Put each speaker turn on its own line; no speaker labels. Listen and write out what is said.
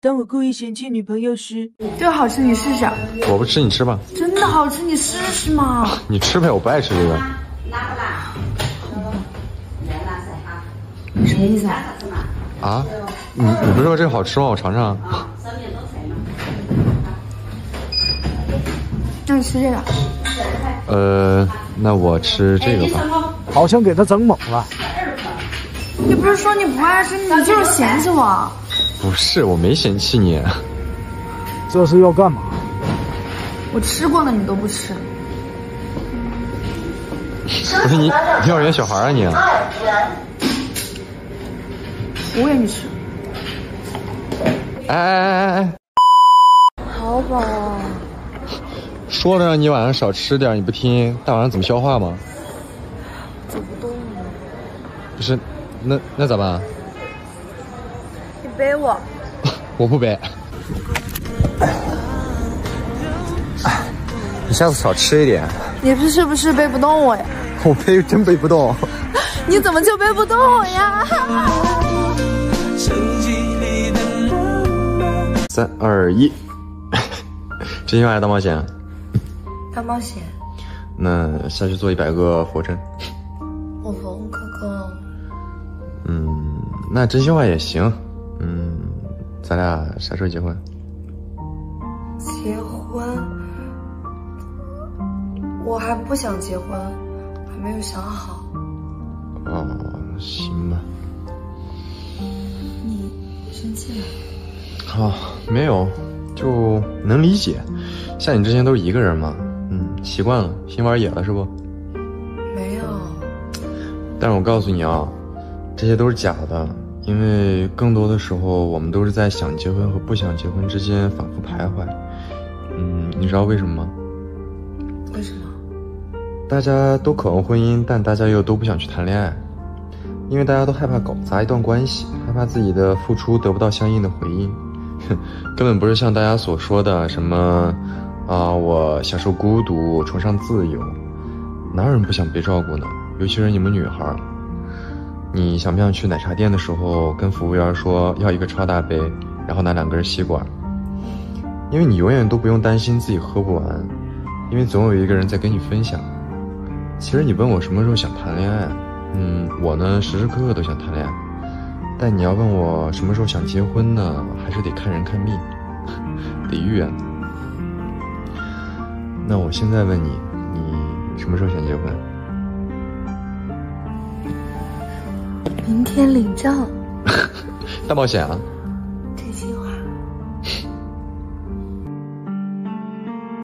当我故意嫌弃女朋友时，
这个好吃，你试试。
我不吃，你吃吧。
真的好吃，你试试嘛。
你吃呗，我不爱吃这个。
什么意思啊？
啊？你你不是说这个好吃吗？我尝尝。
那你吃这个。
呃，那我吃这个吧。
好像给他整懵了。
你不是说你不爱吃，你就是嫌弃我。
不是，我没嫌弃你。
这是要干嘛？
我吃过了你都不吃。
不是你，幼儿园小孩啊你？
我给你吃。
哎哎哎哎哎！
好饱啊。
说了让你晚上少吃点，你不听，大晚上怎么消化吗？
走不动了。
不是，那那咋办？
背我，
我不背。你下次少吃一点。
你是是不是背不动我呀？
我背真背不动。
你怎么就背不动我呀？
三二一，真心话还是大冒险？
大冒险。
那下去做一百个俯卧撑。
我疯哥哥。
嗯，那真心话也行。嗯，咱俩啥时候结婚？
结婚？我还不想结婚，还没有想好。
哦，行吧。
你生气了？
哦，没有，就能理解。像你之前都是一个人嘛，嗯，习惯了，心玩野了是不？
没有。
但是我告诉你啊，这些都是假的。因为更多的时候，我们都是在想结婚和不想结婚之间反复徘徊。嗯，你知道为什么吗？
为什么？
大家都渴望婚姻，但大家又都不想去谈恋爱，因为大家都害怕搞砸一段关系，害怕自己的付出得不到相应的回应。根本不是像大家所说的什么啊，我享受孤独，崇尚自由。哪有人不想被照顾呢？尤其是你们女孩。你想不想去奶茶店的时候跟服务员说要一个超大杯，然后拿两根吸管？因为你永远都不用担心自己喝不完，因为总有一个人在跟你分享。其实你问我什么时候想谈恋爱，嗯，我呢时时刻刻都想谈恋爱。但你要问我什么时候想结婚呢，还是得看人看命，得预啊。那我现在问你，你什么时候想结婚？
明天领证，
大冒险啊！